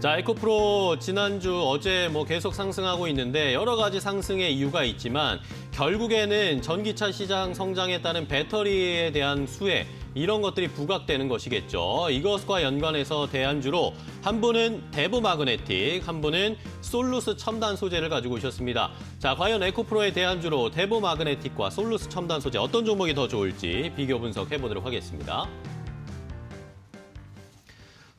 자, 에코프로 지난주 어제 뭐 계속 상승하고 있는데 여러 가지 상승의 이유가 있지만 결국에는 전기차 시장 성장에 따른 배터리에 대한 수혜 이런 것들이 부각되는 것이겠죠. 이것과 연관해서 대안주로 한 분은 대부 마그네틱, 한 분은 솔루스 첨단 소재를 가지고 오셨습니다. 자, 과연 에코프로의 대안주로 대부 마그네틱과 솔루스 첨단 소재 어떤 종목이 더 좋을지 비교 분석해 보도록 하겠습니다.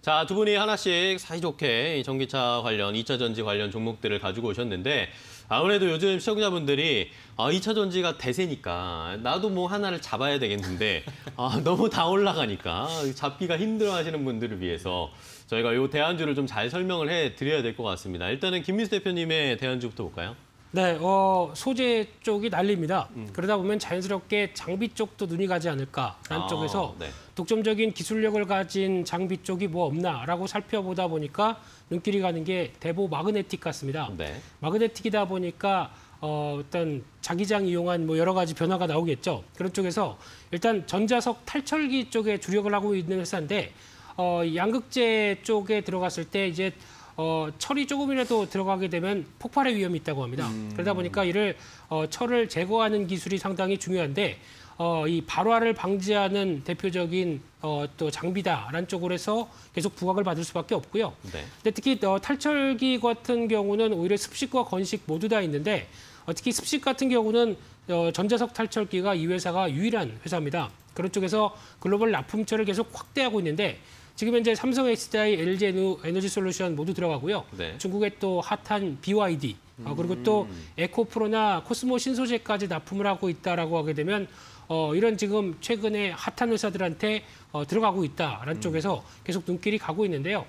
자, 두 분이 하나씩 사이좋게 이 전기차 관련, 2차 전지 관련 종목들을 가지고 오셨는데 아무래도 요즘 시청자분들이 아, 2차 전지가 대세니까 나도 뭐 하나를 잡아야 되겠는데 아, 너무 다 올라가니까 잡기가 힘들어 하시는 분들을 위해서 저희가 이 대안주를 좀 잘 설명을 해 드려야 될 것 같습니다. 일단은 김민수 대표님의 대안주부터 볼까요? 네, 어, 소재 쪽이 난립니다. 그러다 보면 자연스럽게 장비 쪽도 눈이 가지 않을까라는 아, 쪽에서 네. 독점적인 기술력을 가진 장비 쪽이 뭐 없나라고 살펴보다 보니까 눈길이 가는 게 대보 마그네틱 같습니다. 네. 마그네틱이다 보니까 어, 어떤 자기장 이용한 뭐 여러 가지 변화가 나오겠죠. 그런 쪽에서 일단 전자석 탈철기 쪽에 주력을 하고 있는 회사인데 어, 양극재 쪽에 들어갔을 때 이제 어, 철이 조금이라도 들어가게 되면 폭발의 위험이 있다고 합니다. 그러다 보니까 이를 어, 철을 제거하는 기술이 상당히 중요한데 어, 이 발화를 방지하는 대표적인 어, 또 장비다라는 쪽으로 해서 계속 부각을 받을 수밖에 없고요. 네. 근데 특히 어, 탈철기 같은 경우는 오히려 습식과 건식 모두 다 있는데 어, 특히 습식 같은 경우는 어, 전자석 탈철기가 이 회사가 유일한 회사입니다. 그런 쪽에서 글로벌 납품처를 계속 확대하고 있는데 지금 현재 삼성 SDI, LG 에너- 에너지 솔루션 모두 들어가고요. 네. 중국의 또 핫한 BYD 어, 그리고 또 에코프로나 코스모 신소재까지 납품을 하고 있다라고 하게 되면 어, 이런 지금 최근에 핫한 회사들한테 어, 들어가고 있다라는 쪽에서 계속 눈길이 가고 있는데요.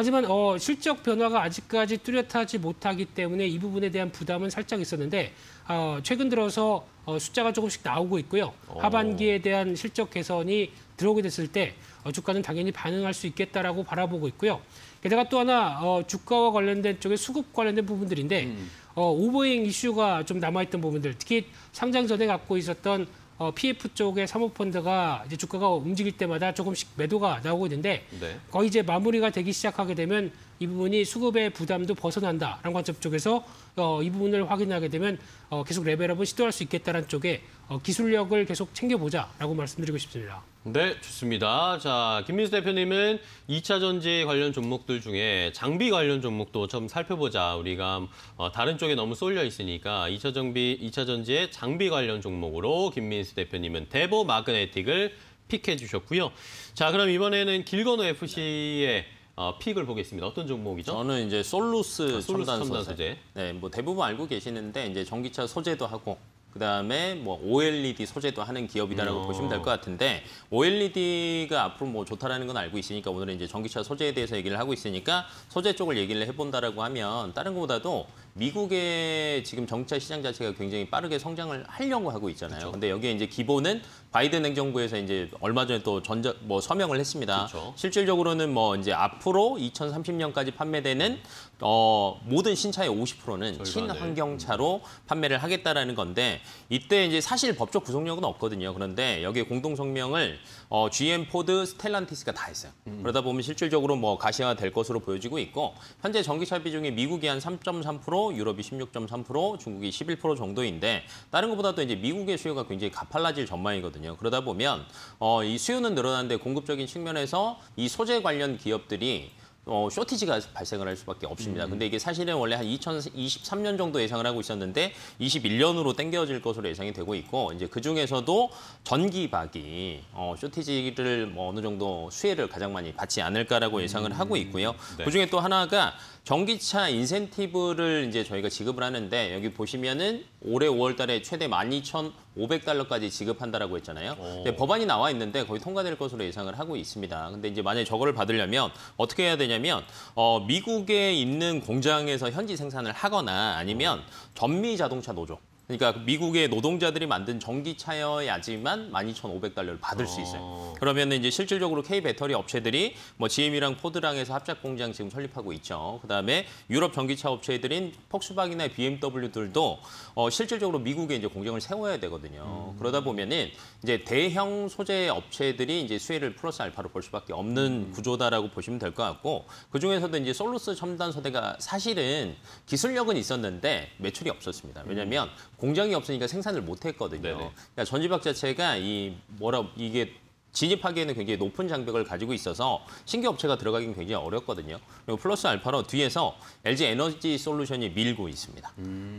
하지만 어, 실적 변화가 아직까지 뚜렷하지 못하기 때문에 이 부분에 대한 부담은 살짝 있었는데 어, 최근 들어서 어, 숫자가 조금씩 나오고 있고요. 하반기에 대한 실적 개선이 들어오게 됐을 때 어, 주가는 당연히 반응할 수 있겠다라고 바라보고 있고요. 게다가 또 하나 어, 주가와 관련된 쪽에 수급 관련된 부분들인데 어, 오버행 이슈가 좀 남아있던 부분들, 특히 상장 전에 갖고 있었던 어, PF 쪽의 사모펀드가 이제 주가가 움직일 때마다 조금씩 매도가 나오고 있는데 네. 거의 이제 마무리가 되기 시작하게 되면 이 부분이 수급의 부담도 벗어난다라는 관점 쪽에서 어, 이 부분을 확인하게 되면 어, 계속 레벨업을 시도할 수 있겠다는 쪽에 어, 기술력을 계속 챙겨보자라고 말씀드리고 싶습니다. 네, 좋습니다. 자, 김민수 대표님은 2차 전지 관련 종목들 중에 장비 관련 종목도 좀 살펴보자. 우리가 어, 다른 쪽에 너무 쏠려 있으니까 2차 정비, 2차 전지의 장비 관련 종목으로 김민수 대표님은 대보 마그네틱을 픽해 주셨고요. 자, 그럼 이번에는 길건호 FC의 어, 픽을 보겠습니다. 어떤 종목이죠? 저는 이제 솔루스, 아, 솔루스 첨단, 첨단 소재. 네, 뭐 대부분 알고 계시는데 이제 전기차 소재도 하고 그다음에 뭐 OLED 소재도 하는 기업이다라고 음. 보시면 될 것 같은데 OLED가 앞으로 뭐 좋다라는 건 알고 있으니까 오늘은 이제 전기차 소재에 대해서 얘기를 하고 있으니까 소재 쪽을 얘기를 해본다라고 하면 다른 것보다도 미국의 지금 전기차 시장 자체가 굉장히 빠르게 성장을 하려고 하고 있잖아요. 근데 여기에 이제 기본은 바이든 행정부에서 이제 얼마 전에 또 전자 뭐 서명을 했습니다. 그렇죠. 실질적으로는 뭐 이제 앞으로 2030년까지 판매되는 어 모든 신차의 50%는 절반을. 친환경차로 판매를 하겠다라는 건데 이때 이제 사실 법적 구속력은 없거든요. 그런데 여기에 공동 성명을 어 GM, 포드, 스텔란티스가 다 했어요. 그러다 보면 실질적으로 뭐 가시화 될 것으로 보여지고 있고 현재 전기차 비중이 미국이 한 3.3%, 유럽이 16.3%, 중국이 11% 정도인데 다른 것보다도 이제 미국의 수요가 굉장히 가팔라질 전망이거든요. 그러다 보면 어, 이 수요는 늘어나는데 공급적인 측면에서 이 소재 관련 기업들이 어, 쇼티지가 발생을 할 수밖에 없습니다. 근데 이게 사실은 원래 한 2023년 정도 예상을 하고 있었는데 21년으로 당겨질 것으로 예상이 되고 있고 이제 그 중에서도 전기박이 어, 쇼티지를 뭐 어느 정도 수혜를 가장 많이 받지 않을까라고 예상을 하고 있고요. 네. 그 중에 또 하나가 전기차 인센티브를 이제 저희가 지급을 하는데 여기 보시면은 올해 5월 달에 최대 12,500달러까지 지급한다라고 했잖아요. 근데 법안이 나와 있는데 거의 통과될 것으로 예상을 하고 있습니다. 근데 이제 만약에 저거를 받으려면 어떻게 해야 되냐 면 어, 미국에 있는 공장에서 현지 생산을 하거나 아니면 전미 자동차 노조 그러니까 미국의 노동자들이 만든 전기차여야지만 12,500달러를 받을 수 있어요. 어. 그러면 이제 실질적으로 K 배터리 업체들이 뭐 GM이랑 포드랑 해서 합작 공장 지금 설립하고 있죠. 그다음에 유럽 전기차 업체들인 폭스바겐이나 BMW들도 어, 실질적으로 미국에 이제 공장을 세워야 되거든요. 그러다 보면은 이제 대형 소재 업체들이 이제 수혜를 플러스 알파로 볼 수밖에 없는 구조다라고 보시면 될 것 같고 그 중에서도 이제 솔루스 첨단 소재가 사실은 기술력은 있었는데 매출이 없었습니다. 왜냐하면 공장이 없으니까 생산을 못 했거든요. 네네. 그러니까 전지박 자체가 이 뭐라 이게 진입하기에는 굉장히 높은 장벽을 가지고 있어서 신규 업체가 들어가기는 굉장히 어렵거든요. 그리고 플러스 알파로 뒤에서 LG 에너지 솔루션이 밀고 있습니다.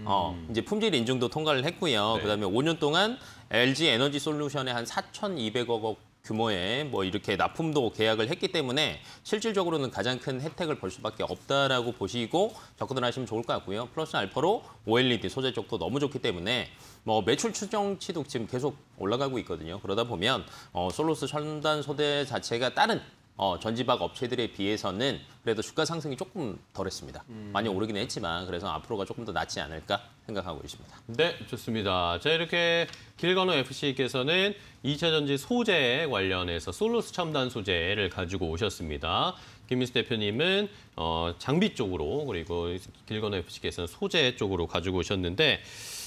어, 이제 품질 인증도 통과를 했고요. 네. 그다음에 5년 동안 LG 에너지 솔루션에 한 4,200억 원 규모의 뭐 이렇게 납품도 계약을 했기 때문에 실질적으로는 가장 큰 혜택을 볼 수밖에 없다라고 보시고 접근을 하시면 좋을 것 같고요. 플러스 알파로 OLED 소재 쪽도 너무 좋기 때문에 뭐 매출 추정치도 지금 계속 올라가고 있거든요. 그러다 보면 어, 솔루스 첨단 소재 자체가 다른 어, 전지박 업체들에 비해서는 그래도 주가 상승이 조금 덜했습니다. 많이 오르긴 했지만 그래서 앞으로가 조금 더 낫지 않을까 생각하고 있습니다. 네, 좋습니다. 자, 이렇게 길건호 FC께서는 2차 전지 소재 관련해서 솔루스 첨단 소재를 가지고 오셨습니다. 김민수 대표님은 어, 장비 쪽으로 그리고 길건호 FC께서는 소재 쪽으로 가지고 오셨는데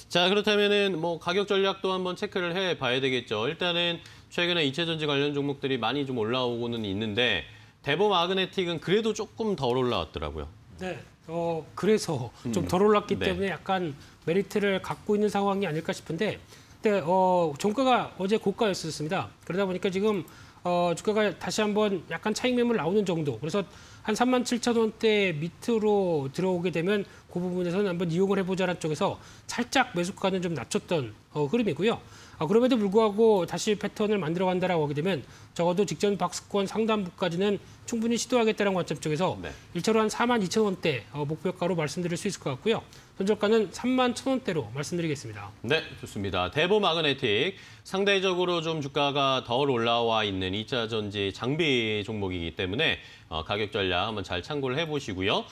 자, 그렇다면은 뭐 가격 전략도 한번 체크를 해 봐야 되겠죠. 일단은 최근에 2차 전지 관련 종목들이 많이 좀 올라오고는 있는데 대보 마그네틱은 그래도 조금 덜 올라왔더라고요. 네. 어 그래서 좀 덜 올랐기 네. 때문에 약간 메리트를 갖고 있는 상황이 아닐까 싶은데, 근데 어 종가가 어제 고가였었습니다. 그러다 보니까 지금 어 주가가 다시 한번 약간 차익 매물 나오는 정도. 그래서 한 3만 7천 원대 밑으로 들어오게 되면 그 부분에서는 한번 이용을 해보자는 쪽에서 살짝 매수가는 좀 낮췄던 어, 흐름이고요. 아, 그럼에도 불구하고 다시 패턴을 만들어 간다라고 하게 되면 적어도 직전 박스권 상단부까지는 충분히 시도하겠다는 관점 쪽에서 네. 일차로 한 4만 2천 원대 어, 목표가로 말씀드릴 수 있을 것 같고요. 손절가는 3만 1천 원대로 말씀드리겠습니다. 네, 좋습니다. 대보 마그네틱 상대적으로 좀 주가가 덜 올라와 있는 2차 전지 장비 종목이기 때문에 어, 가격 전략 한번 잘 참고를 해보시고요.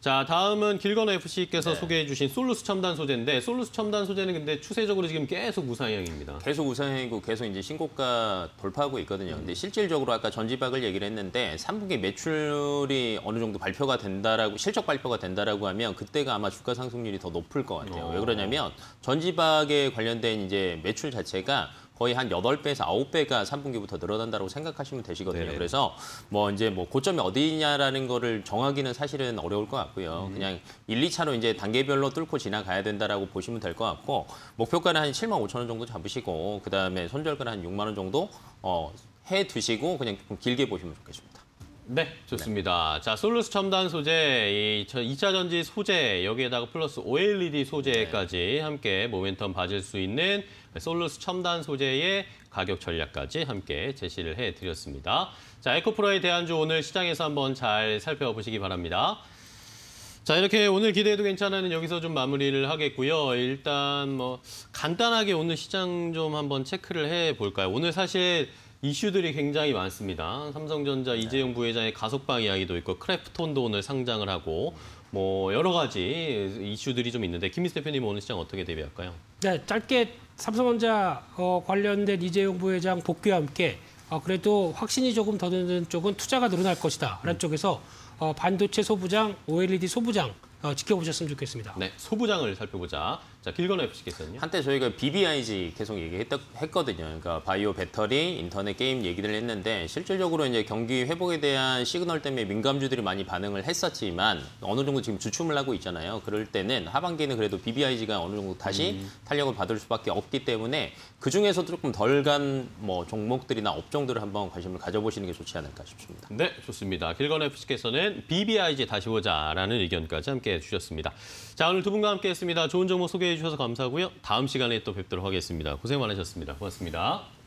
자, 다음은 길건호 FC께서 소개해 주신 솔루스 첨단 소재인데 솔루스 첨단 소재는 근데 추세적으로 지금 계속 우상향입니다. 계속 우상이고 계속 이제 신고가 돌파하고 있거든요. 근데 실질적으로 아까 전지박을 얘기를 했는데 3분기 매출이 어느 정도 발표가 된다라고 실적 발표가 된다라고 하면 그때가 아마 주가 상승률이 더 높을 것 같아요. 어. 왜 그러냐면 전지박에 관련된 이제 매출 자체가 거의 한 8배에서 9배가 3분기부터 늘어난다고 생각하시면 되시거든요. 네네. 그래서 뭐 이제 뭐 고점이 어디냐라는 거를 정하기는 사실은 어려울 것 같고요. 그냥 1, 2차로 이제 단계별로 뚫고 지나가야 된다라고 보시면 될 것 같고 목표가는 한 7만 5천 원 정도 잡으시고 그다음에 손절가는 한 6만 원 정도 어, 해 두시고 그냥 좀 길게 보시면 좋겠습니다. 네, 좋습니다. 자, 솔루스 첨단 소재, 이 2차 전지 소재, 여기에다가 플러스 OLED 소재까지 함께 모멘텀 봐줄 수 있는 솔루스 첨단 소재의 가격 전략까지 함께 제시를 해드렸습니다. 자, 에코프로의 대안주 오늘 시장에서 한번 잘 살펴보시기 바랍니다. 자, 이렇게 오늘 기대해도 괜찮아는 여기서 좀 마무리를 하겠고요. 일단 뭐 간단하게 오늘 시장 좀 한번 체크를 해 볼까요? 오늘 사실 이슈들이 굉장히 많습니다. 삼성전자 이재용 부회장의 가석방 이야기도 있고 크래프톤도 오늘 상장을 하고 뭐 여러 가지 이슈들이 좀 있는데 김미스 대표님 오늘 시장 어떻게 대비할까요? 네, 짧게 삼성전자 어, 관련된 이재용 부회장 복귀와 함께 어, 그래도 확신이 조금 더 드는 쪽은 투자가 늘어날 것이다. 라는 쪽에서 어, 반도체 소부장, OLED 소부장 어, 지켜보셨으면 좋겠습니다. 네, 소부장을 살펴보자. 자, 길건호 FC께서는요. 한때 저희가 BBIG 계속 얘기했거든요. 그러니까 바이오 배터리, 인터넷 게임 얘기를 했는데 실질적으로 이제 경기 회복에 대한 시그널 때문에 민감주들이 많이 반응을 했었지만 어느 정도 지금 주춤을 하고 있잖아요. 그럴 때는 하반기는 그래도 BBIG가 어느 정도 다시 탄력을 받을 수밖에 없기 때문에 그 중에서도 조금 덜 간 뭐 종목들이나 업종들을 한번 관심을 가져보시는 게 좋지 않을까 싶습니다. 네, 좋습니다. 길건 FC께서는 BBIG 다시 보자라는 의견까지 함께 해주셨습니다. 자, 오늘 두 분과 함께 했습니다. 좋은 정보 소개 해 주셔서 감사하고요. 다음 시간에 또 뵙도록 하겠습니다. 고생 많으셨습니다. 고맙습니다.